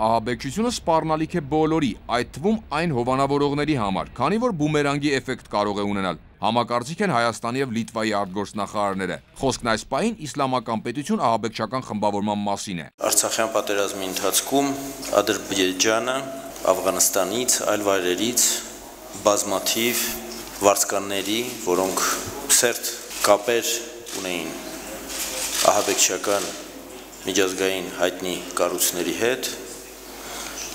ահաբեկչությունը սպառնալիք է բոլորի, այդ թվում այն հովանավորողների համար, քանի որ բումերանգի էֆեկտ կարող է ունենալ։ Համակարծիք են Հայաստանի եւ Լիտվայի արտգործնախարարները։ Խոսքն այս պահին իսլամական պետություն ահաբեկչական խմբավորման մասին է։ Արցախյան պատերազմի ընթացքում Ադրբեջանը Աֆղանստանից, այլ վայրերից բազմաթիվ վարձկանների, որոնք սերտ կապեր ունեին ահաբեկչական միջազգային հայտնի կառույցների հետ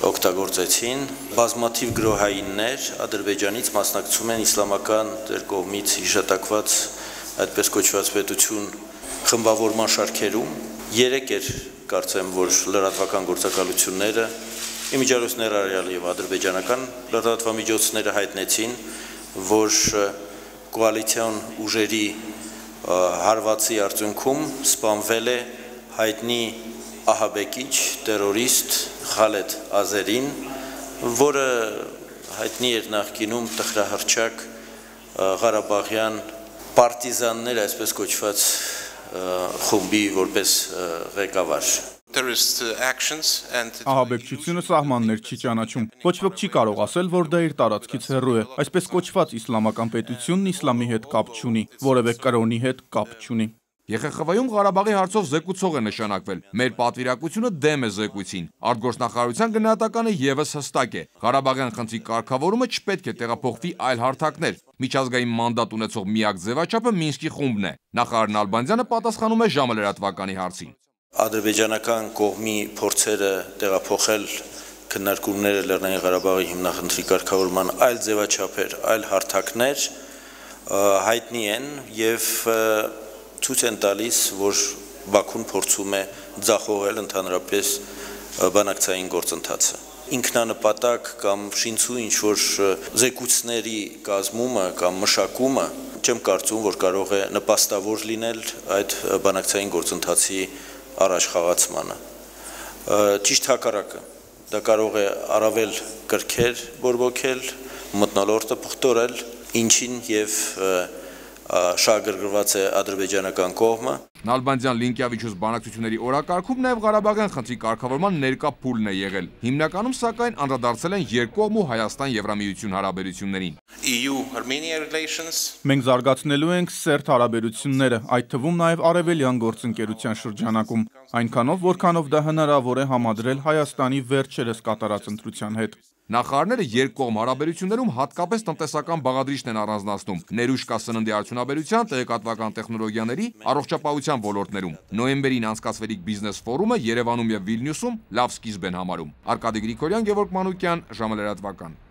օգտագործեցին բազմաթիվ գրոհայիններ Ադրբեջանից մասնակցում են իսլամական ձեր կողմից հիշատակված այդպես կոչված պետություն խմբավորման շարքերում երեք էր կարծեմ որ լրատվական գործակալությունները իմիջիալոցներ արյալ եւ ադրբեջանական լրատվամիջոցները հայտնեցին որ կոալիցիոն ուժերի հարվածի արդյունքում սպանվել է հայտնի ահաբեկիչ, terrorist Խալեդ Ազերին, որը հայտնի էր նախկինում տխրահրճակ Ղարաբաղյան պարտիզաններ, այսպես կոչված խումբի որպես ղեկավար Ահաբեկչությունը սահմաններ չի ճանաչում։ Ոչ ոք չի կարող ասել, որ դա իր տարածքից հեռու է։ Այսպես կոչված իսլամական պետությունն իսլամի հետ կապ չունի, որևէ կրոնի հետ կապ չունի։ ԵԽԽՎ-ում Ղարաբաղի հարցով զեկուցող է նշանակվել։ Մեր պատվիրակությունը դեմ է զեկույցին։ Արտգործնախարարության գնահատականը եւս հստակ է։ Ղարաբաղյան խնդրի կարգավորումը չպետք է տեղափոխվի այլ հարթակներ։ Միջազգային մանդատ ունեցող միակ ձևաչափը Մինսկի խումբն է։ Նախարար Նալբանդյանը պատասխանում է ժամը լրատվականի հարցին. Ադրբեջանական կողմի փորձերը տեղափոխել քննարկումները Լեռնային Ղարաբաղի հիմնախնդրի կարգավորման այլ ձևաչափեր, այլ հարթակներ հայտնի են եւ ցույց են տալիս, որ Բաքուն փորձում է ձախողել ընդհանրապես բանակցային գործընթացը ինքնանպատակ կամ շինցու ինչ որ զեկույցների կազմումը կամ մշակումը չեմ կարծում որ կարող է նպաստավոր լինել այդ բանակցային գործընթացի առաջխաղացմանը։ Ճիշտ հակառակը։ Դա կարող է առավել կրքեր բորբոքել, մտնոլորտը փխտորել, ինչին եւ և շահագրգռված է ադրբեջանական կողմը։ Նալբանդյան Լինկյավիչուս բանակցությունների օրակարգում նաև Ղարաբաղյան խնդրի կարգավորման ներկա փուլն է եղել։ Հիմնականում սակայն անդրադարձել են երկկողմ ու Հայաստան-Եվրամիություն հարաբերություններին։ relations. Մենք զարգացնելու ենք սերտ հարաբերությունները, այդ թվում նաև արևելյան գործընկերության շրջանակում, այնքանով, որքանով դա հնարավոր է համադրել Հայաստանի վերջերս կատարած ընտրության հետ։ Նախարարները երկկողմ հարաբերություններում հատկապես տնտեսական բաղադրիչն են առանձնացնում՝ ներուժկա սննդի արդյունաբերության, տեղեկատվական տեխնոլոգիաների, առողջապահության ոլորտներում։ Նոյեմբերին անցկացվելիք բիզնես ֆորումը Երևանում եւ Վիլնյուսում լավ սկիզբ են համարում։ Արկադի Գրիգորյան, Գևորգ Մանուկյան, ժամը լրատվական։